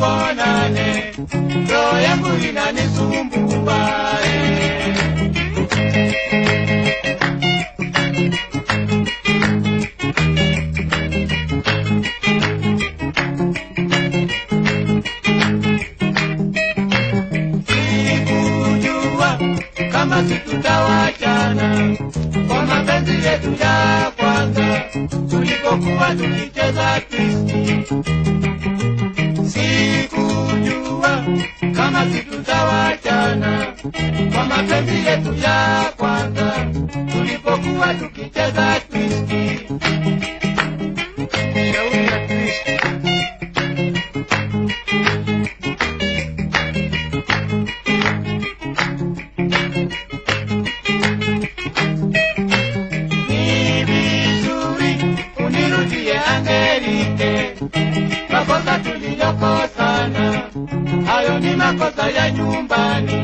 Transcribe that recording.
tuonane, roho yangu inanisumbua. kama situtawachana kwa mapenzi yetu ya kwanza tulipokuwa tukicheza twisti. Kama situtawachana kwa mapenzi yetu ya kwanza. Tulipokuwa tukicheza twisti. Makosa tuliyokosana hayo ni makosa ya nyumbani.